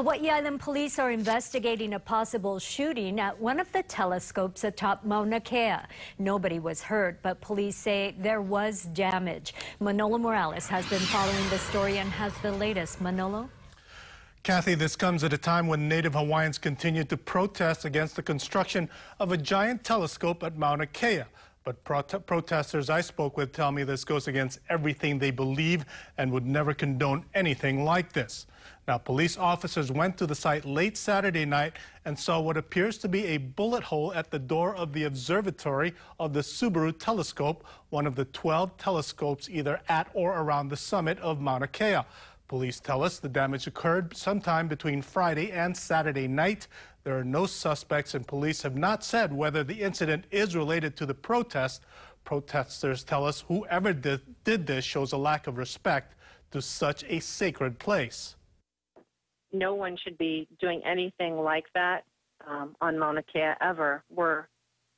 Hawaii Island police are investigating a possible shooting at one of the telescopes atop Mauna Kea. Nobody was hurt, but police say there was damage. Manolo Morales has been following the story and has the latest. Manolo? Kathy, this comes at a time when Native Hawaiians continue to protest against the construction of a giant telescope at Mauna Kea. But prote protesters I spoke with tell me this goes against everything they believe and would never condone anything like this. Now, police officers went to the site late Saturday night and saw what appears to be a bullet hole at the door of the observatory of the Subaru telescope, one of the 12 telescopes either at or around the summit of Mauna Kea. Police tell us the damage occurred sometime between Friday and Saturday night. There are no suspects, and police have not said whether the incident is related to the protest. Protesters tell us whoever did, did this shows a lack of respect to such a sacred place. No one should be doing anything like that um, on Mauna Kea ever. We're,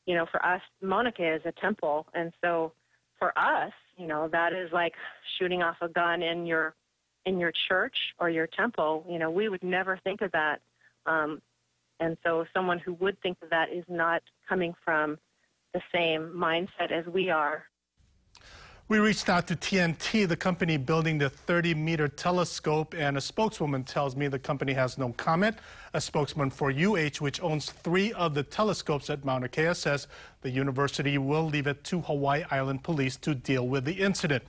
you know, for us, Mauna Kea is a temple, and so for us, you know, that is like shooting off a gun in your in your church or your temple, you know, we would never think of that. Um, and so someone who would think of that is not coming from the same mindset as we are. We reached out to TMT, the company building the 30 meter telescope, and a spokeswoman tells me the company has no comment. A spokesman for UH, which owns three of the telescopes at Mauna Kea, says the university will leave it to Hawaii Island Police to deal with the incident.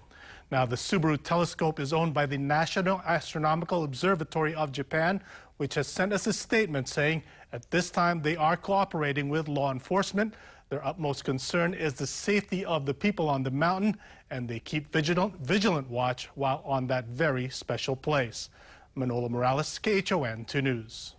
Now, the Subaru telescope is owned by the National Astronomical Observatory of Japan, which has sent us a statement saying at this time they are cooperating with law enforcement. Their utmost concern is the safety of the people on the mountain, and they keep vigilant, vigilant watch while on that very special place. Manolo Morales, KHON 2 News.